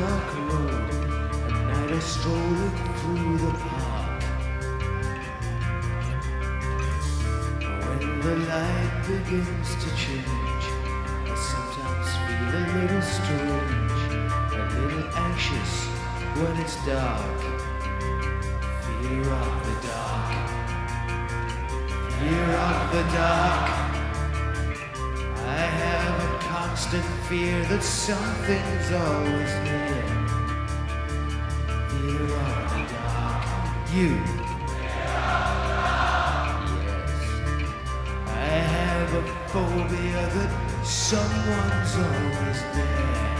dark road at night I strolling through the park. When the light begins to change, I sometimes feel a little strange, a little anxious when it's dark. Fear of the dark. Fear of the dark. fear that something's always near. You are dark. You. Yes. I have a phobia that someone's always there.